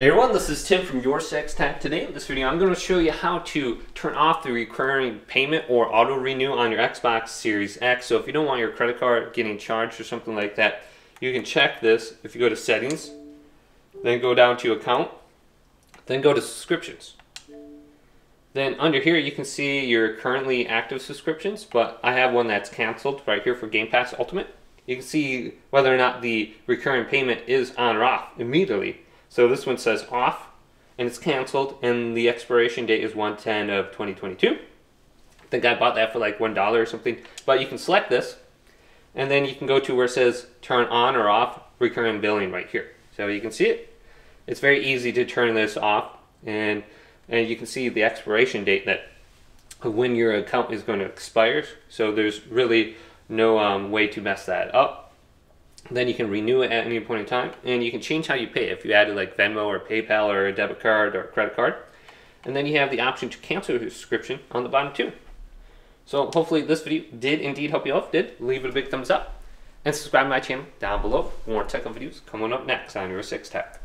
Hey everyone, this is Tim from Your Six Tech. Today in this video, I'm going to show you how to turn off the recurring payment or auto renew on your Xbox Series X. So if you don't want your credit card getting charged or something like that, you can check this if you go to settings, then go down to account, then go to subscriptions. Then under here, you can see your currently active subscriptions, but I have one that's canceled right here for Game Pass Ultimate. You can see whether or not the recurring payment is on or off immediately. So this one says off and it's canceled and the expiration date is 110 of 2022. I think I bought that for like $1 or something. But you can select this and then you can go to where it says turn on or off recurring billing right here. So you can see it. It's very easy to turn this off and and you can see the expiration date that when your account is going to expire. So there's really no um, way to mess that up. Then you can renew it at any point in time, and you can change how you pay if you added like Venmo or PayPal or a debit card or credit card. And then you have the option to cancel your subscription on the bottom too. So hopefully this video did indeed help you out. Did, leave it a big thumbs up. And subscribe to my channel down below for more tech videos coming up next on Your six Tech.